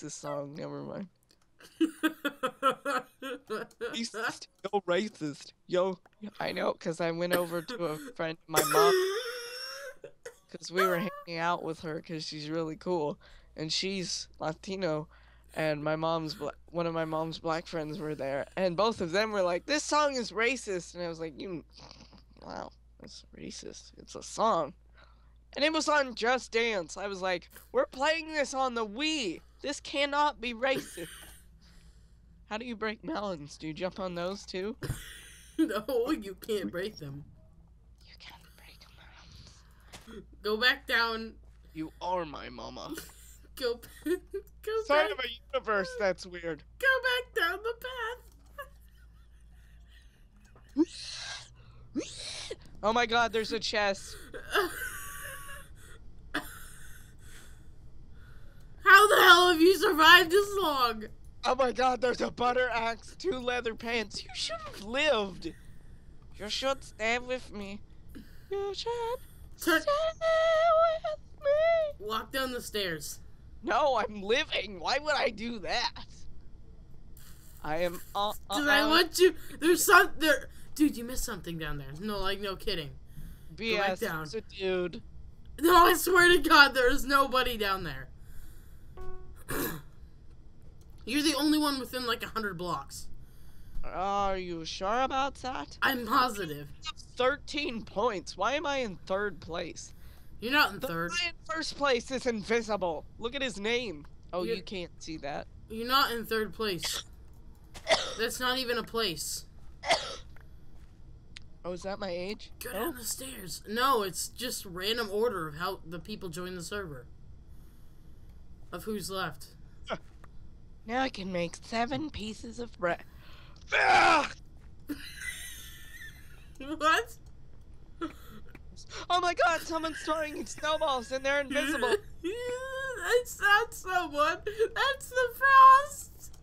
racist song. Never mind. Racist. Yo, racist. Yo, I know, cause I went over to a friend, of my mom, cause we were hanging out with her, cause she's really cool, and she's Latino, and my mom's bla- one of my mom's black friends were there, and both of them were like, "This song is racist," and I was like, "You, wow, that's racist. It's a song." And it was on Just Dance. I was like, we're playing this on the Wii. This cannot be racist. How do you break melons? Do you jump on those too? no, you can't break them. You can't break melons. Go back down. You are my mama. Go, go Side back. of a universe that's weird. Go back down the path. Oh my god, there's a chest. path. How the hell have you survived this long? Oh my god, there's a butter axe, two leather pants. You should have lived. You should stay with me. You should Turn, stay with me. walk down the stairs. No, I'm living. Why would I do that? I am. Uh, uh, Cause I uh, want you. There's some there, dude. You missed something down there. No, like no kidding. Go back BS. down. It's a dude. No, I swear to God, there is nobody down there. You're the only one within like a hundred blocks. Are you sure about that? I'm positive. 13 points. Why am I in third place? You're not in The third. guy in first place is invisible. Look at his name. Oh, You- you can't see that. You're not in third place. That's not even a place. Oh, is that my age? Go Oh. down the stairs. No, it's just random order of how the people join the server. Of who's left. Now I can make seven pieces of bread. What? Oh my god, someone's throwing snowballs and they're invisible. That's not someone. That's the frost.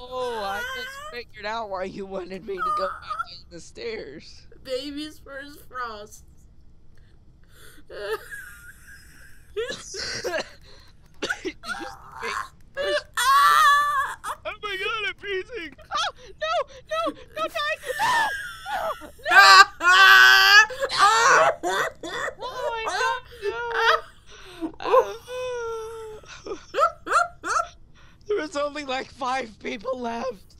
Oh, I just figured out why you wanted me to go back down the stairs. Baby's first frost. Oh my god, I'm freezing! Oh, no, no, no, guys! No! No! Ah! Oh my god, no! Uh, there was only like five people left.